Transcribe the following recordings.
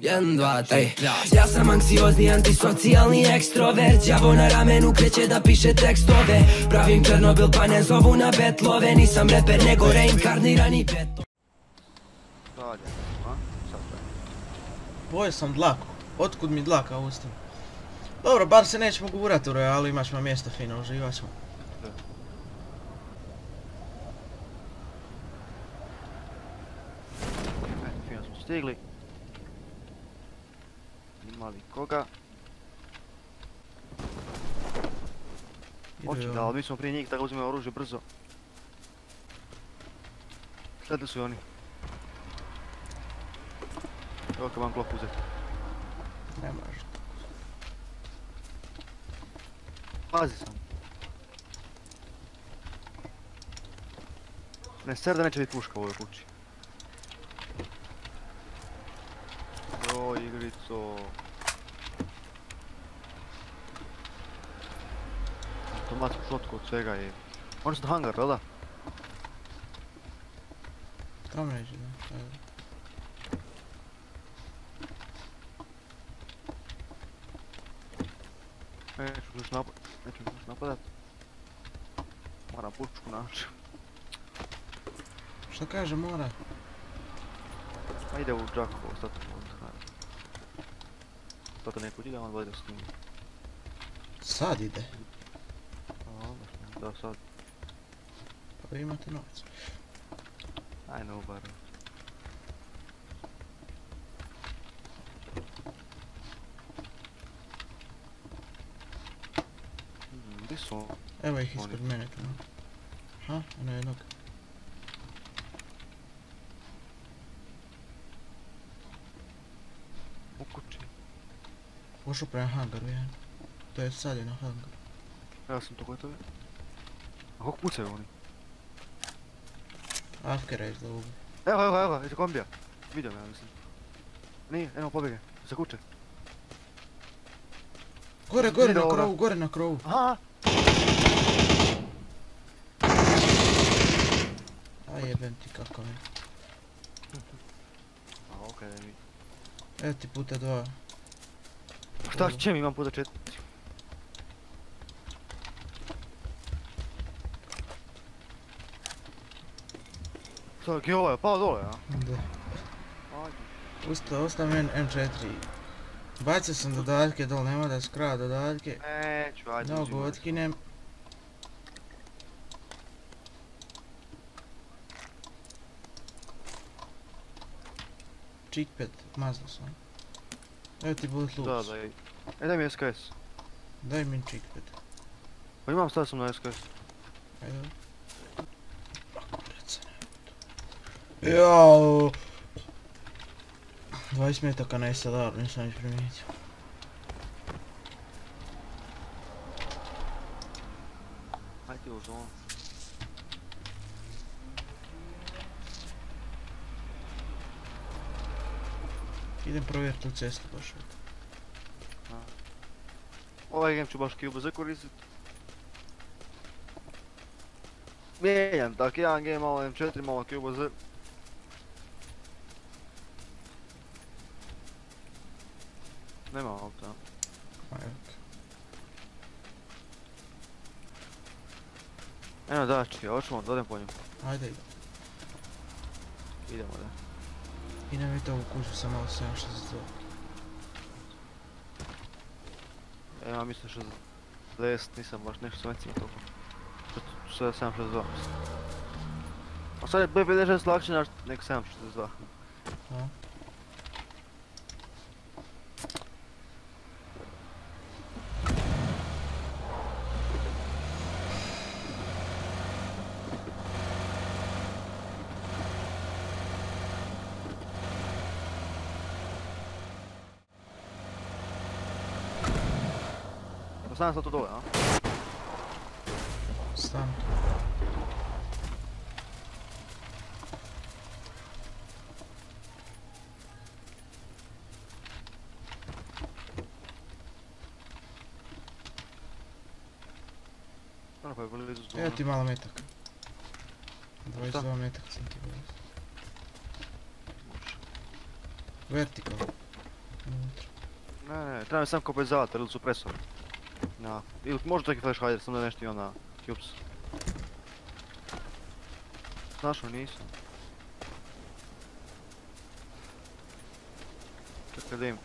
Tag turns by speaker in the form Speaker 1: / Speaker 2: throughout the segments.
Speaker 1: Jedan, dva, tri Ja sam anksiozni, antisocijalni ekstrovert Đavo na ramenu kreće da piše tekstove Pravim Černobil pa ne zovu na betlove Nisam reper nego reinkarnirani peto
Speaker 2: Dalje, a? Sad to je.
Speaker 3: Pojeo sam dlaku. Otkud mi dlaka u ustima? Dobro, bar se nećemo gurati u Royalu, imat ćemo mjesto fino, uživat ćemo.
Speaker 2: E, fino smo stigli. Ima li koga? Oči da, ali mi smo prije njih, tako uzimaju oružje brzo. Gledali su i oni. Evo kad vam klop uzeti.
Speaker 3: Ne može.
Speaker 2: Pazi sam. Ne ser da neće biti puška u ovoj kući. Jo, igrico. Automatsku šotku od svega je. Su na hangar, jel da?
Speaker 3: Tamo neće, da.
Speaker 2: Neću još napad, neću još napadat. Moram pušku naći.
Speaker 3: Šta kaže mora?
Speaker 2: A ide u Đakovo, sad od Toto neko ide, on vodi s njim.
Speaker 3: Sad ide.
Speaker 2: A onda što, da sad,
Speaker 3: Pa vi imate novac.
Speaker 2: ne ubar. Hmm, Gdje su?
Speaker 3: Evo ih ispred mene tamo. Aha, ono jednog.
Speaker 2: U kući.
Speaker 3: Ušao prema hangaru jedan. To je sad je na hangaru.
Speaker 2: Ja sam to gotov. A kako pucaju oni?
Speaker 3: Afkera je za ubi.
Speaker 2: Evo, evo, evo, iza kombija. Vidio me, ja mislim. Nije, eno pobjege, za kuće.
Speaker 3: Gore, gore na krovu, gore na krovu.
Speaker 2: Aha!
Speaker 3: A jebem ti kakav je.
Speaker 2: A okej, mi.
Speaker 3: Evo ti puta dva.
Speaker 2: Šta će mi imam puta četiri? Šta, gdje je? Pao dole, a?
Speaker 3: Da.
Speaker 2: Ajde.
Speaker 3: Ustao, ostao meni M4. Bacio sam dodatke dol, nema da skra dodatke.
Speaker 2: Neću, ajde.
Speaker 3: Nogu otkinem. Chickpad, mazno sam. Это
Speaker 2: был лут. Да, дай. Это мне
Speaker 3: СКС. Дай минчик,
Speaker 2: это. Понимаем, стал со мной СКС.
Speaker 3: Йоу! Vai es metu, ka neesat labi, viņš nav izprimīts. Vai
Speaker 2: tev uz zonu?
Speaker 3: Idem provjerit tu cestu baš.
Speaker 2: Ovaj game ću baš QBZ koristit. Mijenjam tak, jedan game malo M4, malo QBZ. Nema auta. Eno dači, hoćemo da odem po njemu.
Speaker 3: Ajde,
Speaker 2: Idemo da.
Speaker 3: Idem vidjeti ovu kuću sa malo 762.
Speaker 2: Ja imam mislim 60, nisam baš nešto sam recimo toliko. Sve 762 mislim. A sad je B56 lakše nek 762.
Speaker 3: A?
Speaker 2: Ostanem sad tu dole, a?
Speaker 3: Stan.
Speaker 2: Ono pa je blizu zona.
Speaker 3: Evo ti malo metaka. 22 metaka sam ti bio.
Speaker 2: Može.
Speaker 3: Vertikalno. Unutra.
Speaker 2: Ne, ne, treba mi sam kompenzator ili supresor. Ja, ili možda čak i flash hider, sam da nešto i ona cubes. Našao nisam. Čekaj da im,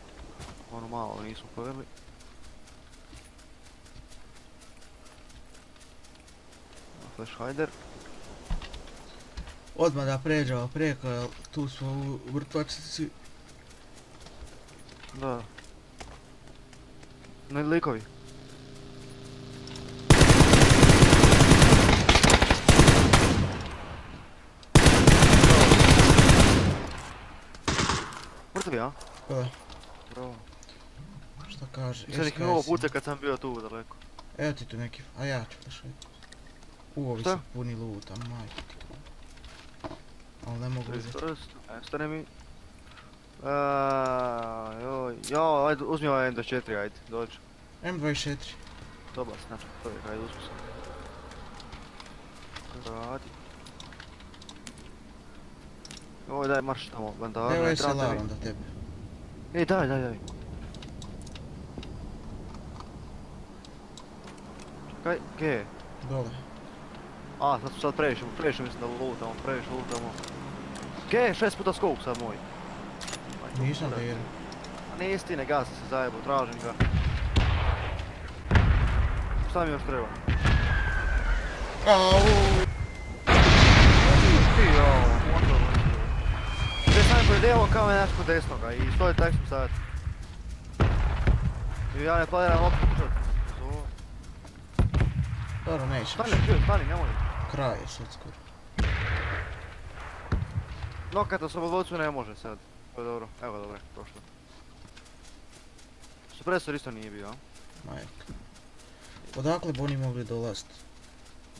Speaker 2: ono malo nismo poveli. Flash hider.
Speaker 3: Odmah da pređemo preko, tu smo u vrtvačici.
Speaker 2: Da. Ne likovi. Mrtvi, a?
Speaker 3: Pa,
Speaker 2: Bravo.
Speaker 3: šta kaže?
Speaker 2: Nisam ih mnogo
Speaker 3: SKS.
Speaker 2: puta kad sam bio tu daleko.
Speaker 3: Evo ti tu neki, a ja ću da šetim. U, ovi su puni luta, majke ti. Ali ne mogu
Speaker 2: e, stane mi. Aaaa, joj, joj, ajde uzmi ovaj M24, ajde, dođi.
Speaker 3: M24.
Speaker 2: Dobar, znači, prvi, ajde uzmi sam. Radi. Joj, daj marš tamo, bandara,
Speaker 3: Evo
Speaker 2: ne
Speaker 3: je
Speaker 2: tebi.
Speaker 3: onda tebe.
Speaker 2: Ej, daj, daj, daj. Čekaj, gdje je?
Speaker 3: Dole.
Speaker 2: A, sad, sad previše, previše mislim da lutamo, previše lutamo. Gdje je? Šest puta scope sad moj. Aj,
Speaker 3: Nisam da jedem.
Speaker 2: A nije istine, gasi se zajebo, tražim ga. Šta mi još treba?
Speaker 3: Au!
Speaker 2: Ti, motor. Sam koji lijevo kao me nešto desnoga i stoji tak sam sad. I ja ne planiram opet pušat. Zo.
Speaker 3: Dobro, neće.
Speaker 2: Stani, čuj, stani, nemoj.
Speaker 3: Kraj je sad skoro.
Speaker 2: Nokata s obodvocu ne može sad. To je dobro, evo dobro, prošlo. Supresor isto nije bio, a?
Speaker 3: Majka. Odakle bi oni mogli dolazit?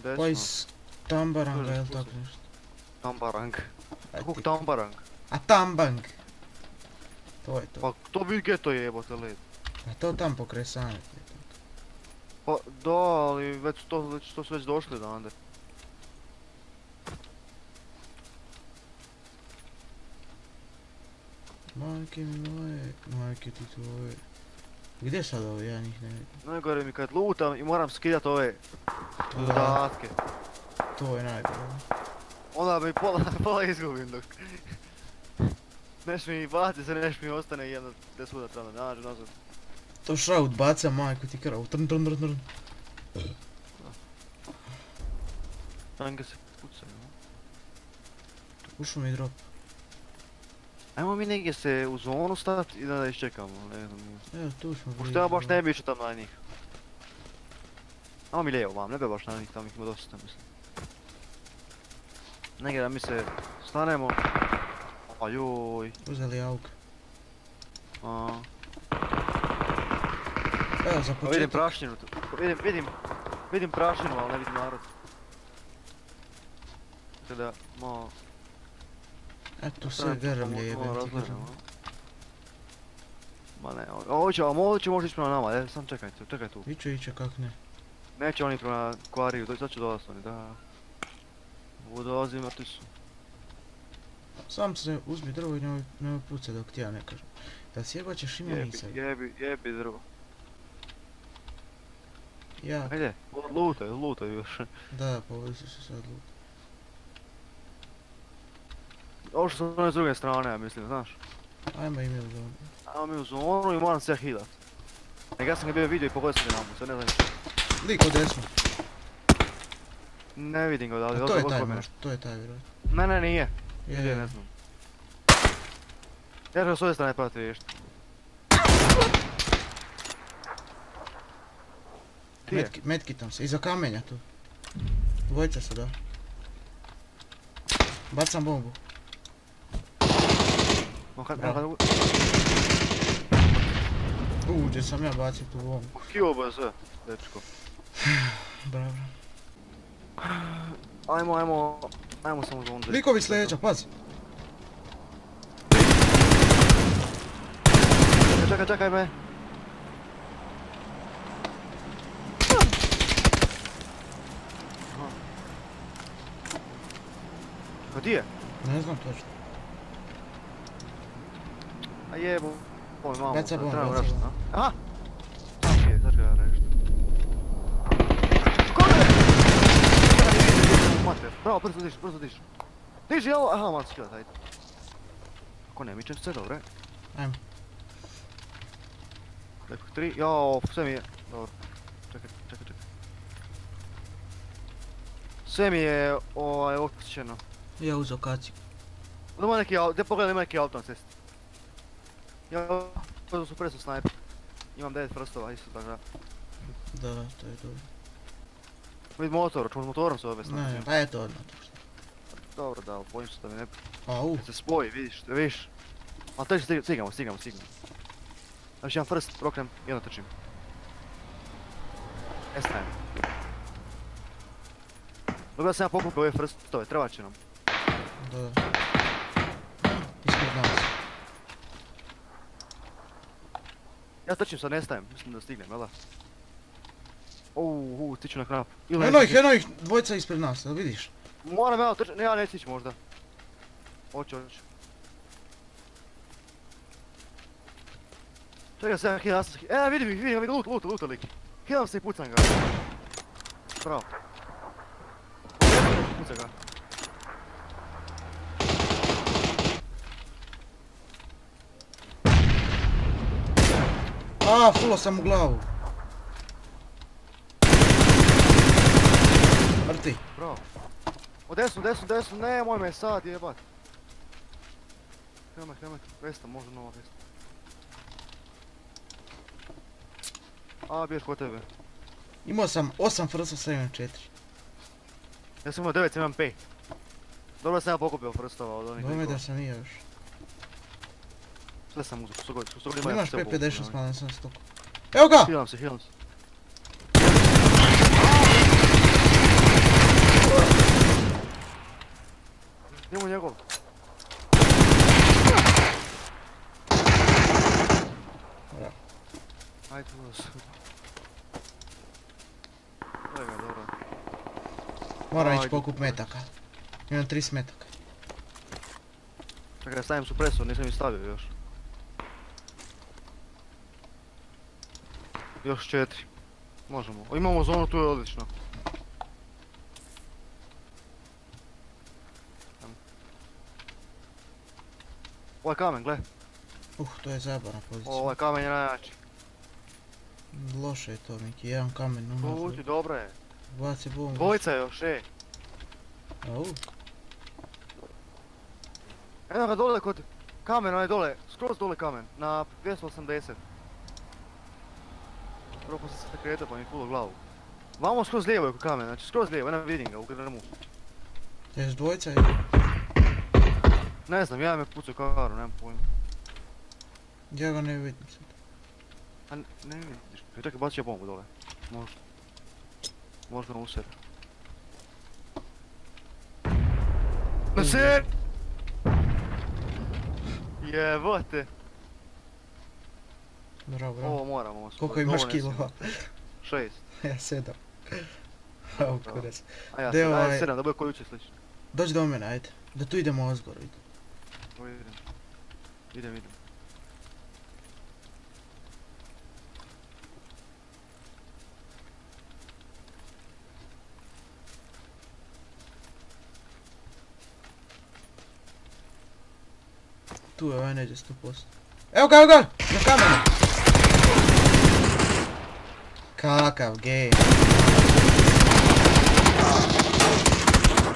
Speaker 2: Desno.
Speaker 3: Pa iz Tambaranga, jel tako nešto?
Speaker 2: Tambarang. Kuk. Tambarang?
Speaker 3: A Tambang! To je to.
Speaker 2: Pa to bi geto jebote led.
Speaker 3: A to tam pokraj same.
Speaker 2: Pa da, ali već to, već to su već došli da onda.
Speaker 3: Majke mi moje, majke ti tvoje. Gdje sad ovi, ja njih ne vidim.
Speaker 2: Najgore mi kad lutam i moram skidat ove
Speaker 3: Da,
Speaker 2: dodatke.
Speaker 3: to je najgore.
Speaker 2: Onda mi pola, pola izgubim dok... Neš mi baci se, neš mi ostane jedno te svuda treba da nađu nazad.
Speaker 3: To šraut baca majku ti kravu, trn trn trn trn.
Speaker 2: Tanke se pucaju. no.
Speaker 3: Ušao mi drop.
Speaker 2: Ajmo mi negdje se u zonu stat i da da iščekamo, ne znam.
Speaker 3: Evo tu smo
Speaker 2: Pošto ja baš ne bi išao tam na njih. Ajmo mi lijevo vam, ne bi baš na njih, tam ih ima dosta mislim. Negdje da mi se stanemo. Ajoj.
Speaker 3: Uzeli auk.
Speaker 2: A,
Speaker 3: Evo za
Speaker 2: pa vidim
Speaker 3: početak.
Speaker 2: prašnjenu tu. Vidim, vidim, vidim prašnjenu, ali ne vidim narod. Tako da, malo...
Speaker 3: Eto tu sve grmlje
Speaker 2: malo
Speaker 3: jebem ti
Speaker 2: a? Ma ne, ovo će, ovo će možda ići prema nama, e, sam čekajte, čekaj tu.
Speaker 3: Iće, iće, kak ne.
Speaker 2: Neće oni prema kvariju, sad će dolazit oni, da. Ovo dolazi mrtvi su.
Speaker 3: Sam se uzmi drvo i nemoj, nemoj pucat dok ti ja ne kažem. Da si jeba ćeš ima
Speaker 2: Jebi,
Speaker 3: nisam.
Speaker 2: jebi, jebi drvo.
Speaker 3: Ja,
Speaker 2: Ajde, lutaj, lutaj još.
Speaker 3: da, pa ovdje su se sad lut.
Speaker 2: Ovo što one s druge strane, ja mislim, znaš.
Speaker 3: Ajmo ime u zonu.
Speaker 2: Ajmo mi u zonu i moram se ja healat. Nek ja sam ga bio vidio i pogodio sam namu, sad ne znam što.
Speaker 3: Lik od desno.
Speaker 2: Ne vidim ga da li
Speaker 3: A to je taj to je taj vjerojatno.
Speaker 2: Ne, ne, nije.
Speaker 3: Je.
Speaker 2: ne znam. Ja ću s ove strane prati riješiti. Ti je?
Speaker 3: Metki, metkitam se, iza kamenja tu. Dvojica su da. Bacam bombu.
Speaker 2: Ma kad,
Speaker 3: Bravo.
Speaker 2: kad,
Speaker 3: U, gdje sam ja bacio tu bombu.
Speaker 2: Kio ba sve, dečko.
Speaker 3: Bravo.
Speaker 2: Ajmo, ajmo, ajmo samo zonu. dečko.
Speaker 3: Likovi s leđa, pazi.
Speaker 2: Čekaj, čekaj, čekaj me. Aha. A di je?
Speaker 3: Ne znam točno.
Speaker 2: A jebo. Oj,
Speaker 3: baca
Speaker 2: rešiti,
Speaker 3: bombu.
Speaker 2: a? Aha! Ok, sad ću ga rešiti. Koga je? Mater, bravo, brzo diš, brzo diš. Diži, evo, aha, malo skila, ajde. Ako ne, mičem se, dobro.
Speaker 3: Ajmo.
Speaker 2: Rekao, tri, jao, sve mi je, dobro. Čekaj, čekaj, čekaj. Sve mi je, ovaj, očišćeno.
Speaker 3: Ja uzeo kaciju.
Speaker 2: Ima neki auto, gdje pogledaj ima neki auto na cesti. Ja uzem su presu snajper. Imam 9 prstova, isto tako da.
Speaker 3: Da, to je dobro.
Speaker 2: Vid motor, s motorom se ove
Speaker 3: Ne, pa eto odmah tu što.
Speaker 2: Dobro, da, bojim se da mi ne
Speaker 3: Au,
Speaker 2: se spoji, vidiš, vidiš. Ali teže stig- stigamo, stigamo, stigamo. Znači jedan first, proknem onda trčim. Estajem. Dobro da sam ja pokupio ove firstove, trebat će nam.
Speaker 3: da. Ispred nas.
Speaker 2: Ja trčim sad, nestajem, mislim da stignem, jel da? Uuu, stiću na knap. Ili
Speaker 3: Eno ih, eno ih, dvojica ispred nas, jel vidiš?
Speaker 2: Moram ja trčati, ne ja neću stići možda. Hoću, hoću. Čekaj se, ja hidam se, e vidim ih, vidim ih, lut, lut, lut, lik. Hidam se i pucam ga. Bravo. Pucam ga.
Speaker 3: A, fulo sam u glavu. Mrti.
Speaker 2: Bravo. O desno, desno, desno, nemoj me sad jebat. Nemoj, nemoj, Vesta, možda nova Vesta. A, biješ kod tebe.
Speaker 3: Imao sam 8 frsa, sad imam 4.
Speaker 2: Ja sam imao 9, sad imam 5. Dobro da sam ja pokupio frstova od onih likova.
Speaker 3: da sam i ja još.
Speaker 2: Sve sam uzeo, što god, što god ima
Speaker 3: Imaš
Speaker 2: sve
Speaker 3: P56
Speaker 2: pokupio,
Speaker 3: malo sam stoku. Evo ga!
Speaker 2: Healam se, healam se. Idemo njegov.
Speaker 3: Bravo.
Speaker 2: Ajde, uzeo se. Evo ga, dobro.
Speaker 3: Moram ići
Speaker 2: Ajde.
Speaker 3: Pokup metaka. Imam 30 metaka.
Speaker 2: Čekaj stavim supresor, nisam ih stavio još. Još četiri. Možemo. O, imamo zonu, tu je odlično. Ovaj kamen, gle.
Speaker 3: Uh, to je zabarna pozicija.
Speaker 2: Ovaj kamen je najjači.
Speaker 3: Loše je to, Miki. Jedan kamen
Speaker 2: Uti,
Speaker 3: unazad.
Speaker 2: dobro je.
Speaker 3: Baci bombu.
Speaker 2: Dvojica još, e.
Speaker 3: Au.
Speaker 2: Evo ga dole kod kamen, onaj dole, skroz dole kamen, na 280. Prvo sam se kretao pa mi je fulo glavu. Vamo skroz lijevo je kod kamen, znači skroz lijevo, eno vidim ga u grmu.
Speaker 3: Jes dvojica i...
Speaker 2: Ne znam, ja me pucao karu, nemam pojma.
Speaker 3: Ja ga ne vidim sad.
Speaker 2: A n- ne vidiš, čekaj bacit će bombu dole. Možda. Možda u sebe. Na se! Jebote!
Speaker 3: Bravo.
Speaker 2: Ovo moramo.
Speaker 3: Koliko imaš kilova?
Speaker 2: Šest.
Speaker 3: ja sedam.
Speaker 2: Bravo.
Speaker 3: kurac.
Speaker 2: A ja ajde
Speaker 3: ovaj-
Speaker 2: sedam, da bude ko jučer slično.
Speaker 3: Dođi do mene, ajde. Da tu idemo ozgor.
Speaker 2: Ovo idem. Idem,
Speaker 3: Tu je ovaj neđe 100%. Evo ga, evo ga! Na kamenu! Kakav game.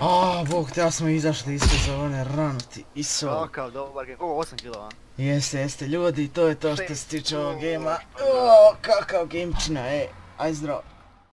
Speaker 3: A, bog, te smo izašli ispred za one ranuti. Iso.
Speaker 2: Kakav dobar game, koliko 8 kila, a?
Speaker 3: Jeste, jeste, ljudi, to je to što se tiče ovog
Speaker 2: O,
Speaker 3: gema.
Speaker 2: pa
Speaker 3: O, kakav gamečina, ej. Aj zdravo.